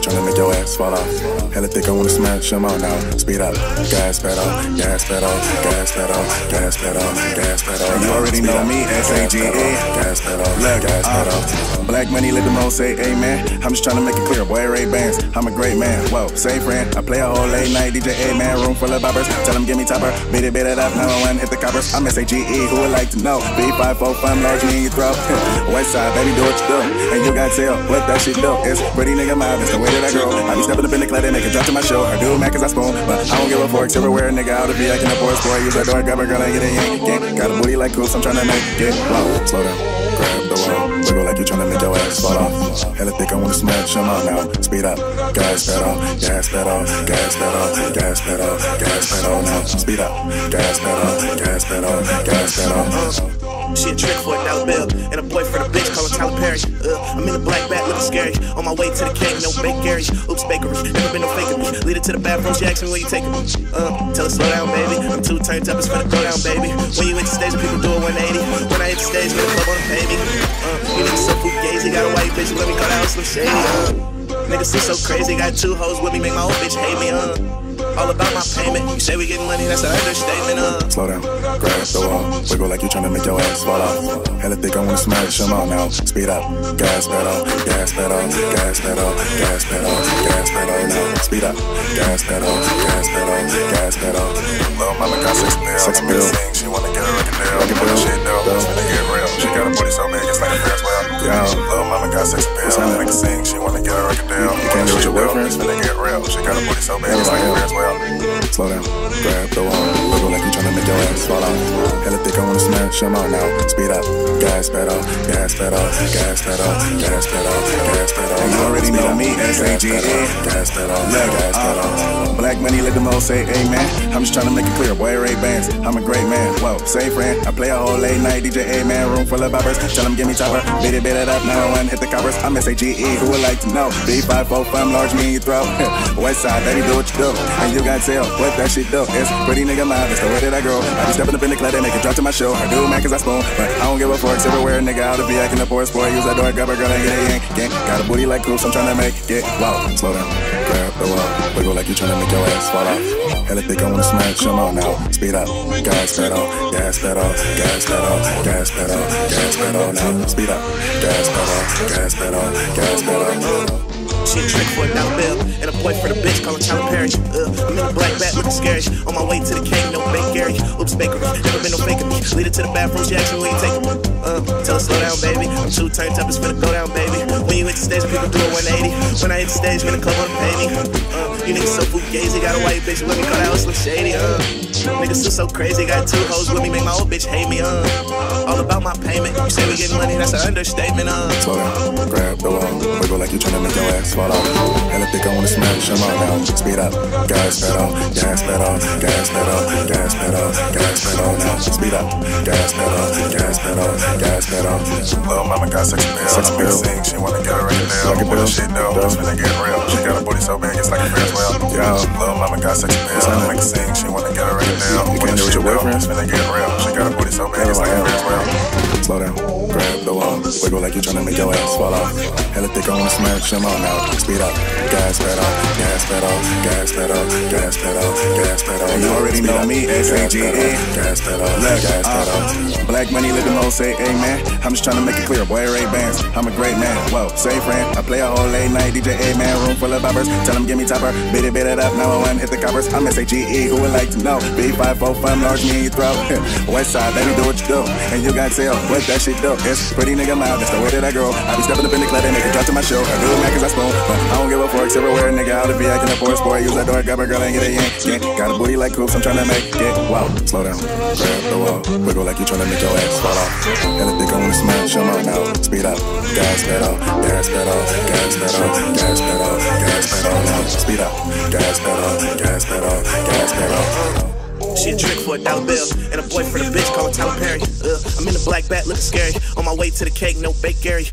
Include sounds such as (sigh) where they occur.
tryna make your ass fall off. Hella thick, I wanna smash them out now. Speed up, gas pedal, gas pedal, gas pedal, gas pedal, gas pedal. You already know me, S-A-G-E. Gas pedal, gas uh, pedal. Black money, let them all say amen. I'm just trying to make it clear, boy, Ray-Bans. I'm a great man. Whoa, say friend. I play a whole late night DJ, A man, room full of boppers. Tell them give me topper, beat it, beat it up, 911, hit the coppers. I'm S-A-G-E, who would like to know? B545, large me in your throat. (laughs) West side, baby, do what you do. And you gotta tell what that shit do. It's pretty nigga mouth, it's the way that I grow. I be stepping up in the club, make it drop to my show. I do man cause I spoon, but I don't give a fork. Everywhere, nigga, out of V, I a afford sport. Use that door, grab a girl, and get a yank. Got a booty like Coops, I'm trying to make it wow. Slow down, grab the wall. Wiggle like you tryna make your ass fall off. Hella thick, I wanna smash them out now. Speed up, gas pedal, gas pedal, gas pedal, gas pedal, gas pedal now. Speed up, gas pedal, gas pedal, gas pedal. She a trick for a dollar bill. And a boy boyfriend, a bitch, call her Tyler Perry. Uh, I'm in a black bat looking scary. On my way to the cake, no bake Gary. Oops, bakery. Never been no faking me. Lead it to the bathroom, she asks me where you taking me. Uh, tell her slow down, baby. I'm too turned up, it's finna go down, baby. When you hit the stage, people do a 180. When I hit the stage, man, the club wanna pay me. Uh, you niggas so fugazi, got a white bitch, let me call out some shady. Uh, niggas see so crazy, got two hoes with me, make my old bitch hate me. Uh, all about my payment. You say we getting money, that's an understatement. Uh. Slow down, grab the wall. Wiggle like you tryna make your ass fall off. Hella thick, I wanna smash them out now. Speed up, gas pedal, gas pedal, gas pedal, gas pedal, gas pedal now. Speed up, gas pedal, gas pedal, gas pedal. Little mama got six pills. Six pills. She wanna get a record deal. Wheel. Slow down, grab the wall. Wiggle like you tryna make your ass fall off. Hella thick, I wanna smash them out now. Speed up, gas pedal, gas pedal, gas pedal, gas pedal, gas pedal. And you already know me, gas pedal. Uh, black money, let them all say amen. I'm just trying to make it clear, boy, Ray-Bans. I'm a great man. Whoa, say friend. I play a whole late night DJ, A man, room full of boppers. Tell them give me chopper. beat it, beat it up, 901, hit the coppers. I'm S-A-G-E, who would like to know? B545, large me in your throat. (laughs) West side, baby, do what you do. And you gotta tell what that shit do. It's pretty nigga mouth, it's the way that I grow. I be stepping up in the club, they make it drop to my show. I do man cause I spoon, but I don't give a fork. Everywhere, nigga, out of V, I can afford sport. Use that door, grab a girl, and get a yank, yank. Got a booty like Coops, I'm tryna make it wow. Slow down, grab the wall. Wiggle like you tryna make your ass fall off. Hella thick, I wanna smash them out now. Speed up, gas pedal, gas pedal, gas pedal, gas pedal, gas pedal now. Speed up, gas pedal, gas pedal, gas pedal. She a trick for a dollar bill. And a boyfriend, a bitch, call her Tyler Perry. Uh, I'm in a black bat looking scary. On my way to the cake, no bake Gary. Oops, bakery. Never been no me. Lead it to the bathroom, she asks me where you taking me. Uh, tell her slow down, baby. I'm too turned up, it's finna go down, baby. When you hit the stage, people do a 180. When I hit the stage, man, the club wanna pay me. Uh, you niggas so fugazi, got a white bitch, let me call out some shady. Uh, niggas so so crazy, got two hoes with me, make my old bitch hate me. Uh, all about my payment. You say we getting money, that's an understatement. Uh. Slow down, grab the wall. Wiggle like you tryna make your ass fall off. Hella thick, I wanna smash them out now. Speed up, gas pedal, gas pedal, gas pedal, gas pedal, gas pedal now. Speed up, gas pedal, gas pedal, gas pedal. Little mama got six pills. Six pills. Sing, she wanna get a record deal. Record deal. Shit though, it's finna get real. She got a booty so big, it's like a Ferris wheel. Yo, little mama got six pills. Sound like a sing, she wanna get record deal. You can't do with your boyfriend. It's finna get real. She got a booty so big, it's like a. Slow down, grab the wall. Wiggle like you tryna make your ass fall off. Hella thick, I wanna smash them out now. Speed up, gas pedal, pedal, gas pedal, gas pedal, gas pedal. You already know me, S-A-G-E. gas pedal, gas pedal. uh, black money, let them all say amen. I'm just trying to make it clear, boy, Ray-Bans. I'm a great man. Whoa, say friend. I play a whole late night DJ, A man, room full of boppers. Tell them give me topper, beat it, beat it up, 901, hit the coppers. I'm S-A-G-E, who would like to know? B545, large me in your throat. (laughs) West side, baby, do what you do. And you gotta tell what that shit do. It's pretty nigga mouth, that's the way that I grow. I be stepping up in the club, they make it drop to my show. I do it man cause I spoon, but I don't give a. Everywhere, nigga, out of V, I can afford sport. Use that door, grab a girl, and get a yank, yank. Got a booty like Coops, I'm tryna make it wow. Slow down, grab the wall. Wiggle like you tryna make your ass fall off. Hella thick, I wanna smash them out now. Speed up, gas pedal, gas pedal, gas pedal, gas pedal, gas pedal now. Speed up, gas pedal, gas pedal, gas pedal. She a trick for a dollar bill. And a boyfriend, a bitch, call her Tyler Perry. Uh, I'm in a black bat looking scary. On my way to the cake, no bake Gary.